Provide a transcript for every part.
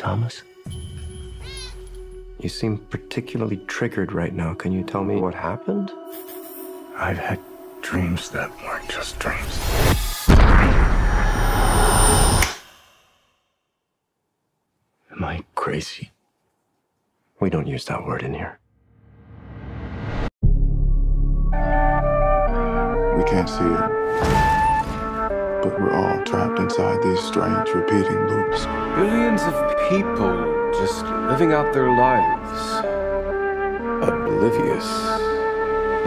Thomas? You seem particularly triggered right now. Can you tell me what happened? I've had dreams that weren't just dreams. Am I crazy? We don't use that word in here. We can't see it. But we're all trapped inside these strange repeating loops. Billions of people just living out their lives. Oblivious.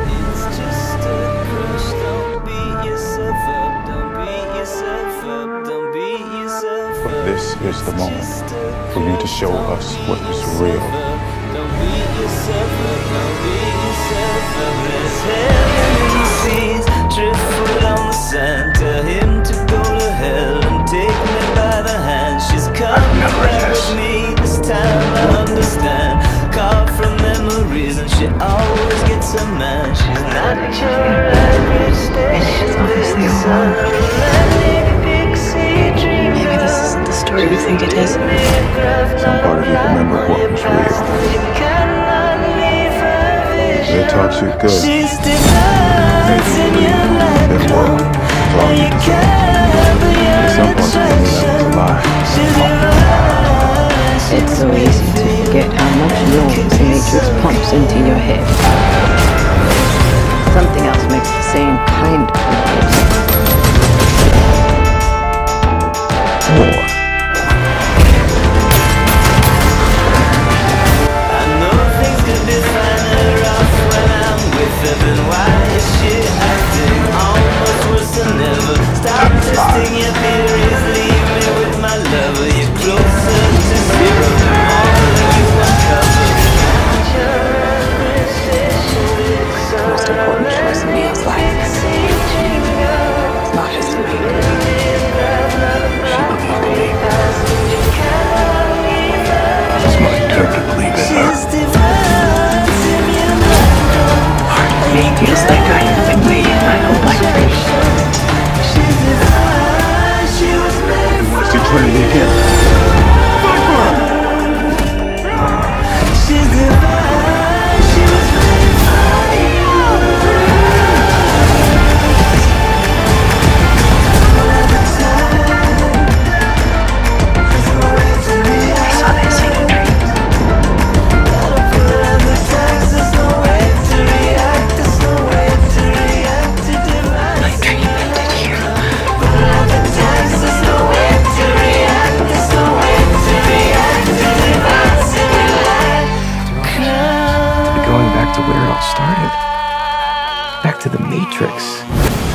It's just a crush, don't beat yourself up, don't beat yourself up, don't beat yourself But this is the moment for you to show us what is real. Some part of you remember what was real. They taught you good. In your life. This world is all you some parts of you that was a lie. It's so easy to forget how much noise the Matrix pumps into your head. Feels like I have been waiting my whole life for you. She's divine, she was made to where it all started. Back to the Matrix.